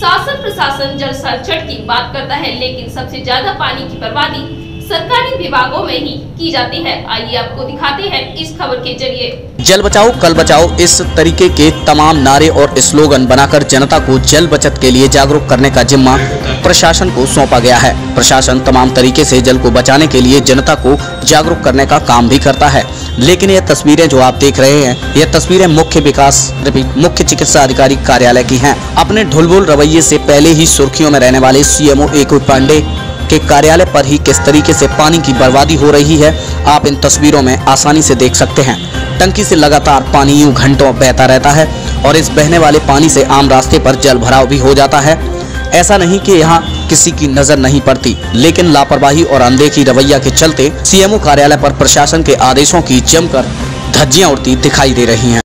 शासन प्रशासन जल संरक्षण की बात करता है, लेकिन सबसे ज़्यादा पानी की बर्बादी सरकारी विभागों में ही की जाती है। आइए आपको दिखाते हैं इस खबर के ज़रिए। जल बचाओ, कल बचाओ, इस तरीके के तमाम नारे और स्लोगन बनाकर जनता को जल बचत के लिए जागरूक करने का जिम्मा प्रशासन को सौंपा गया है। प्रशासन तमाम तरीके से जल को बचाने के लिए जनता को जागरूक करने का काम भी करता है। लेकिन ये तस्वीरें जो आप देख रहे हैं ये तस्वीरें मुख्य विकास मुख्य चिकित्सा अधिकारी कार्यालय की हैं। अपने ढुलबुल रवैये से पहले ही सुर्खियों में रहने वाले सीएमओ एको पांडे के कार्यालय पर ही किस तरीके से पानी की बर्बादी हो रही है, आप इन तस्वीरों में आसानी से देख सकते हैं। टंकी से लगातार पानी यूँ घंटों बहता रहता है और इस बहने वाले पानी से आम रास्ते पर जल भराव भी हो जाता है। ऐसा नहीं कि यहाँ किसी की नज़र नहीं पड़ती, लेकिन लापरवाही और अनदेखी रवैया के चलते सीएमओ कार्यालय पर प्रशासन के आदेशों की जमकर धज्जियाँ उड़ती दिखाई दे रही हैं।